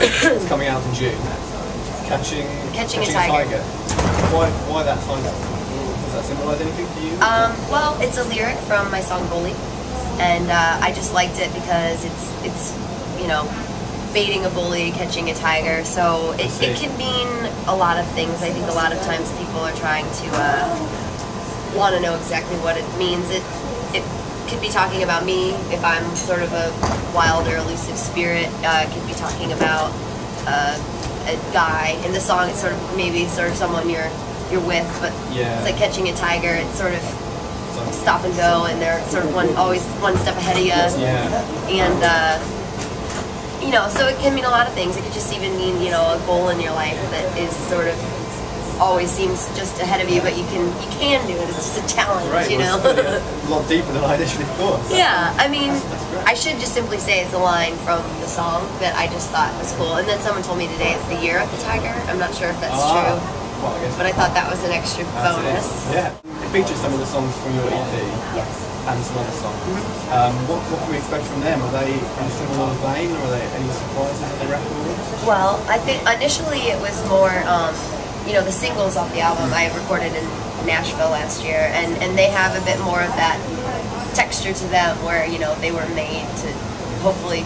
it's coming out in June. Catching, Catching a Tiger. Why, why that title? Does that symbolise anything for you? Um, well, it's a lyric from my song Bully, and uh, I just liked it because it's it's you know baiting a bully, catching a tiger. So it, it can mean a lot of things. I think a lot of times people are trying to uh, want to know exactly what it means. It it could be talking about me if I'm sort of a wild or elusive spirit. Uh, it could be talking about uh, a guy. In the song, it's sort of maybe sort of someone you're you're with, but Yeah. it's like catching a tiger. It's sort of stop and go, and they're sort of one always one step ahead of you. Yeah. And uh, you know, so it can mean a lot of things. It could just even mean you know a goal in your life that is sort of always seems just ahead of you, but you can you can do it. It's just a challenge, Great. you know. a lot deeper than I initially thought. Yeah, I mean, That's great. I should just simply say it's a line from the song that I just thought was cool. And then someone told me today it's the year of the tiger. I'm not sure if that's Ah, true, Well, I guess but I thought that was an extra that's it. bonus. Yeah. It features some of the songs from your EP Yes. and some other songs. Mm-hmm. Um, what, what can we expect from them? Are they in a similar vein, or are they any surprises on the record? Well, I think initially it was more, um, you know, the singles off the album I recorded in Nashville last year, and, and they have a bit more of that texture to them where, you know, they were made to hopefully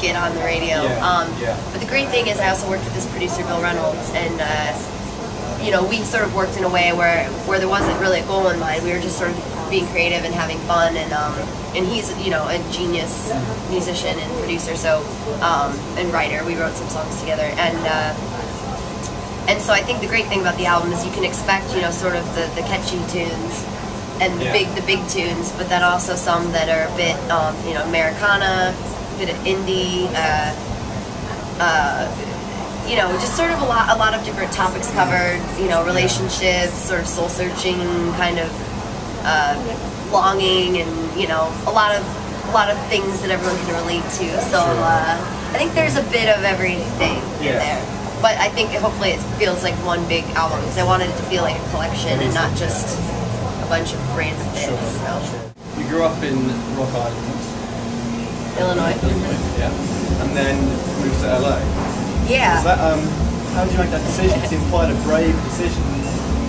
get on the radio. Yeah, Um, yeah. But the great thing is I also worked with this producer, Bill Reynolds, and, uh, you know, we sort of worked in a way where, where there wasn't really a goal in mind. We were just sort of being creative and having fun, and um, and he's you know a genius musician and producer, so um, and writer. We wrote some songs together, and uh, and so I think the great thing about the album is you can expect you know sort of the, the catchy tunes and the Yeah. big the big tunes, but then also some that are a bit um, you know Americana, a bit of indie. Uh, uh, you know, just sort of a lot, a lot of different topics covered. You know, relationships, sort of soul searching, kind of uh, longing, and you know, a lot of a lot of things that everyone can relate to. So uh, I think there's a bit of everything in there. But I think hopefully it feels like one big album because I wanted it to feel like a collection and not just a bunch of random bits. So, You grew up in Rock Island, Illinois. yeah, and then moved to LA. Yeah. That, um, how did you make that decision? It seems quite a brave decision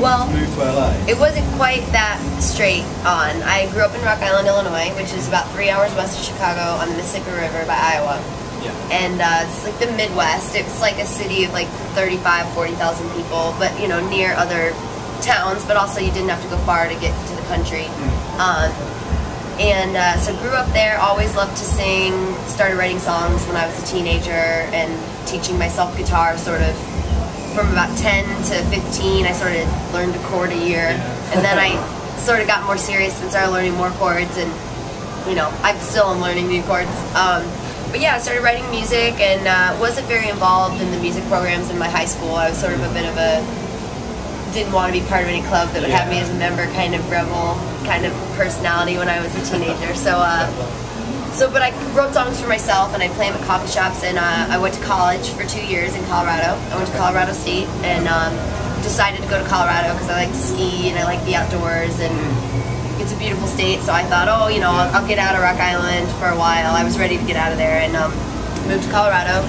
well, to move to LA. It wasn't quite that straight on. I grew up in Rock Island, Illinois, which is about three hours west of Chicago on the Mississippi River by Iowa. Yeah. And uh, it's like the Midwest. It's like a city of like 35, 40,000 people, but you know, near other towns, but also you didn't have to go far to get to the country. Um, and uh, so grew up there, always loved to sing, started writing songs when I was a teenager and teaching myself guitar sort of from about 10 to 15 I sort of learned a chord a year. And then I sort of got more serious and started learning more chords and you know I'm still am learning new chords. Um, but yeah I started writing music and uh, wasn't very involved in the music programs in my high school I was sort of a bit of a didn't want to be part of any club that would have me as a member kind of rebel kind of personality when I was a teenager so uh, so, but I wrote songs for myself, and I play them at coffee shops. And uh, I went to college for two years in Colorado. I went to Colorado State, and um, decided to go to Colorado because I like to ski and I like the outdoors, and it's a beautiful state. So I thought, oh, you know, I'll, I'll get out of Rock Island for a while. I was ready to get out of there, and um, moved to Colorado.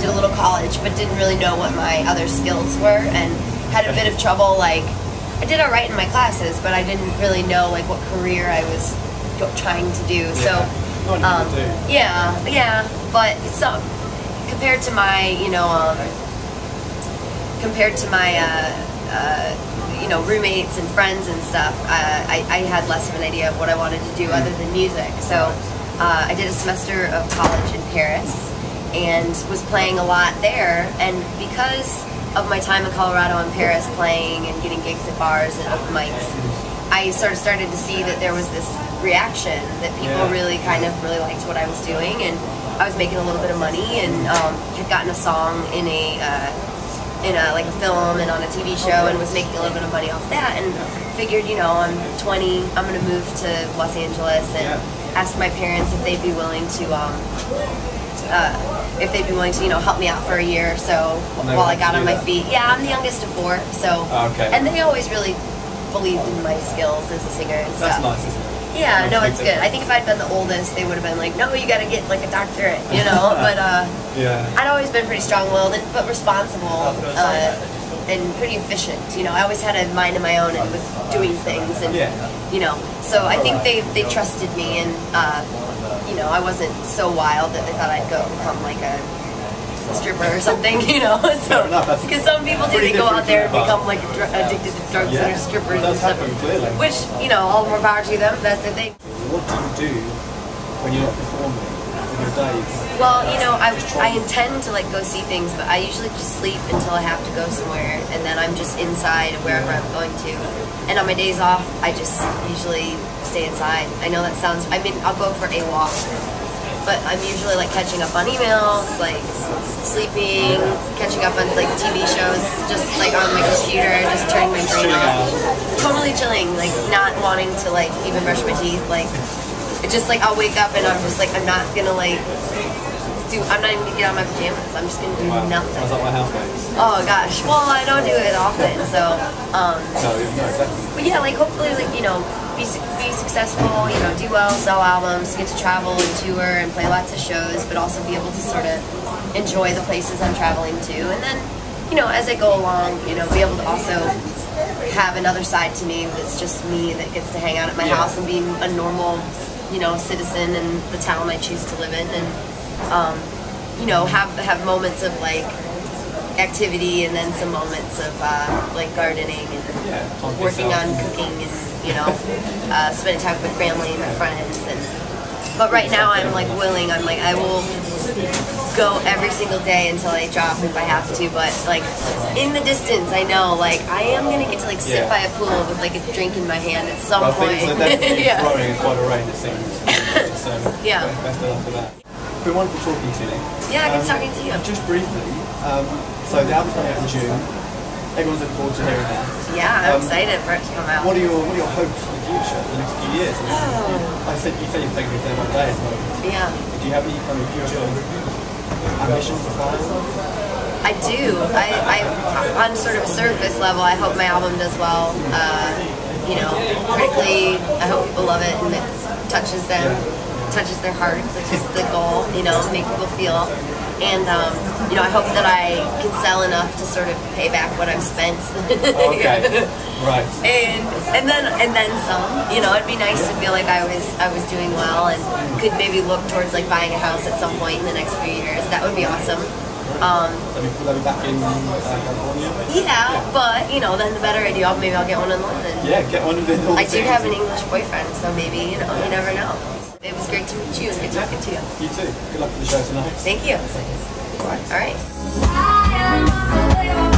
Did a little college, but didn't really know what my other skills were, and had a bit of trouble. Like, I did all right in my classes, but I didn't really know like what career I was trying to do. So. Um, yeah, yeah, but so compared to my, you know, um, compared to my, uh, uh, know, roommates and friends and stuff, uh, I, I had less of an idea of what I wanted to do other than music. So uh, I did a semester of college in Paris and was playing a lot there. And because of my time in Colorado and Paris playing and getting gigs at bars and open mics, I sort of started to see that there was this reaction that people Yeah. really kind of really liked what I was doing, and I was making a little bit of money and um, had gotten a song in a uh, in a like a film and on a TV show, and was making a little bit of money off that, and figured, you know, I'm 20, I'm gonna move to Los Angeles, and Yeah. asked my parents if they'd be willing to. Um, uh, if they'd be willing to, you know, help me out for a year or so while I got on my that. feet. Yeah, I'm the youngest of four, so Oh, okay. and they always really believed in my skills as a singer and That's stuff. nice, isn't it? Yeah, no, it's good. I think if I'd been the oldest, they would have been like, no, you got to get like a doctorate, you know. but uh, Yeah. I'd always been pretty strong-willed, and, but responsible uh, and pretty efficient. You know, I always had a mind of my own and was doing things, and you know, so I think they they trusted me, and uh, you know, I wasn't so wild that they thought I'd go become like a stripper or something, you know. So Fair enough, that's because some people do, they go out there and become like dr- addicted to drugs Yeah, and are strippers it does and stuff. Which you know, all more power to them. That's the thing. What do you do when you're not performing with your days? Well, you know, I, I intend to like go see things, but I usually just sleep until I have to go somewhere, and then I'm just inside wherever I'm going to. And on my days off, I just usually stay inside. I know that sounds. I mean, I'll go for a walk, but I'm usually like catching up on emails, like sleeping, catching up on like TV shows, just like on my computer, just turning my brain off. Totally chilling, like not wanting to like even brush my teeth, like. It's just like I'll wake up and I'm just like I'm not gonna like do. I'm not even gonna get out of my pajamas. I'm just gonna do Wow. nothing. Sounds like my housemates. Oh gosh. Well, I don't do it often, so. Um, no, but yeah, like hopefully, like you know, be be successful. You know, do well, sell albums, get to travel and tour and play lots of shows, but also be able to sort of enjoy the places I'm traveling to, and then you know, as I go along, you know, be able to also have another side to me that's just me that gets to hang out at my Yeah. house and be a normal, you know, citizen in the town I choose to live in, and um, you know, have have moments of like activity and then some moments of uh, like gardening and Yeah, working yourself. on cooking and you know uh, spending time with family and friends and but right now I'm like willing I'm like I will go every single day until I drop if I have to but like in the distance I know like I am gonna get to like sit Yeah. by a pool with like a drink in my hand at some Well, point things are definitely yeah growing in quite a rate, it seems. So, Yeah. Best of luck for that. It's been wonderful talking to you. Yeah, good Um, talking to you. Just briefly, um, so the album's coming out in June. Everyone's looking forward to hearing that. yeah I'm Um, excited for it to come out What are your What are your hopes future, the next few years? I Oh. I said you said you're taking day by day at the moment. yeah Do you have any kind of future ambitions or plans? I do. I, I, on sort of a surface level, I hope my album does well. Uh, you know, critically, I hope people love it and it touches them, touches their hearts, which is the goal. You know, make people feel. And um, you know, I hope that I can sell enough to sort of pay back what I've spent. Okay, right. and and then and then some. You know, it'd be nice to feel like I was I was doing well and could maybe look towards like buying a house at some point in the next few years. That would be awesome. Um, Will you will they back in uh, California? yeah, but you know, then the better I do, I'll- maybe I'll get one in London. Yeah, get one in London. I do have an English boyfriend, so maybe you know, you never know. It was great to meet you and good talking to you. You too. Good luck for the show tonight. Thank you. Right. All right. I am a